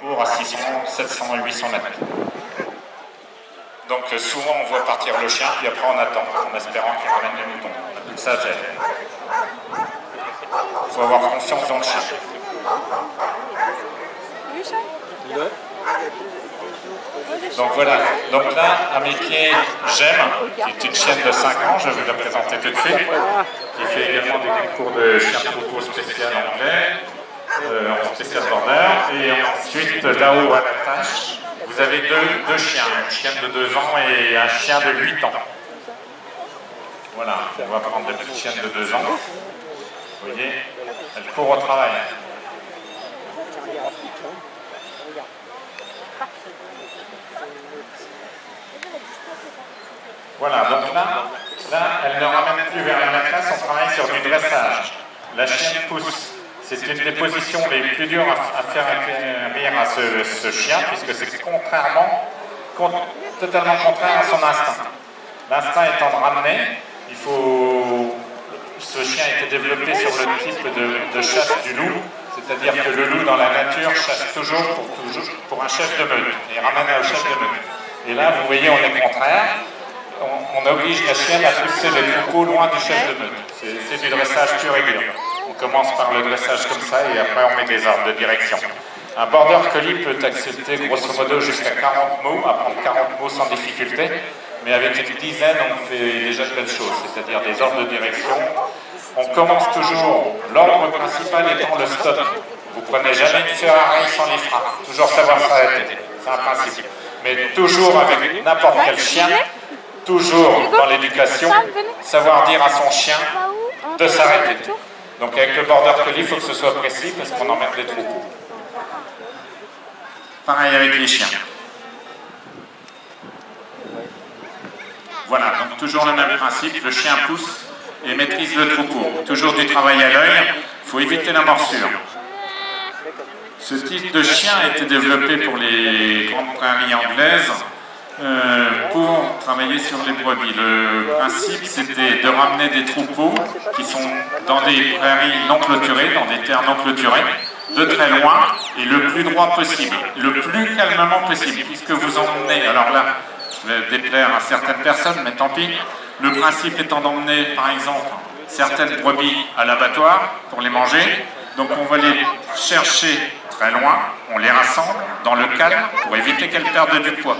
court à 600, 700 et 800 mètres. Donc euh, souvent on voit partir le chien, puis après on attend, en espérant qu'il ramène les moutons. Ça. Il faut avoir confiance dans le chien. Donc voilà, donc là, à mes pieds, J'aime, qui est une chienne de 5 ans, je vais la présenter tout de suite, qui fait également des cours de chien troupeau spécial anglais, euh, en spécial border, et ensuite là-haut à la tâche, vous avez deux, chiens, une chienne de 2 ans et un chien de 8 ans. Voilà, on va prendre la petite chienne de 2 ans. Vous voyez, elle court au travail. Voilà, donc là, là, elle ne ramène plus vers la classe, on travaille sur du dressage. La chienne pousse. C'est une des positions les plus dures à, faire acquérir à ce, chien, puisque c'est contrairement, totalement contraire à son instinct. L'instinct étant de ramener, il faut. Ce chien a été développé sur le type de, chasse du loup, c'est-à-dire que le loup dans la nature chasse toujours pour, un chef de meute et ramène au chef de meute. Et là, vous voyez, on est contraire on, oblige la chienne à pousser les troupeaux loin du chef de meute. C'est du dressage pur et dur. On commence par le dressage comme ça et après on met des ordres de direction. Un border collie peut accepter grosso modo jusqu'à 40 mots, apprendre 40 mots sans difficulté, mais avec une dizaine on fait déjà de belles choses, c'est-à-dire des ordres de direction. On commence toujours, l'ordre principal étant le stop. Vous prenez jamais une Ferrari sans les freins, toujours savoir s'arrêter, c'est un principe. Mais toujours avec n'importe quel chien, toujours dans l'éducation, savoir dire à son chien de s'arrêter. Donc avec le border collie, il faut que ce soit précis parce qu'on emmène des troupeaux. Pareil avec les chiens. Voilà, donc toujours le même principe, le chien pousse et maîtrise le troupeau. Toujours du travail à l'œil, il faut éviter la morsure. Ce type de chien a été développé pour les grandes prairies anglaises euh, pour travailler sur les brebis. Le principe, c'était de ramener des troupeaux qui sont dans des prairies non clôturées, dans des terres non clôturées, de très loin et le plus droit possible, le plus calmement possible, puisque vous emmenez, alors là, je vais déplaire à certaines personnes, mais tant pis, le principe étant d'emmener, par exemple, certaines brebis à l'abattoir pour les manger, donc on va les chercher très loin, on les rassemble dans le calme pour éviter qu'elles perdent du poids.